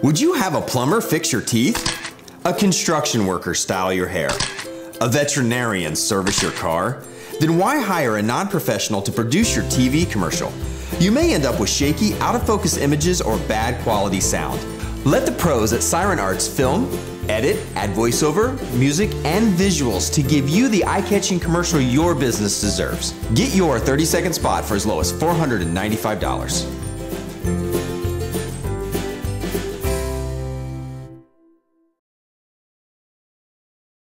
Would you have a plumber fix your teeth? A construction worker style your hair? A veterinarian service your car? Then why hire a non professional to produce your TV commercial? You may end up with shaky, out of focus images or bad quality sound. Let the pros at Siren Arts film, edit, add voiceover, music, and visuals to give you the eye catching commercial your business deserves. Get your 30 second spot for as low as $495.